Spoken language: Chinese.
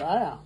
来呀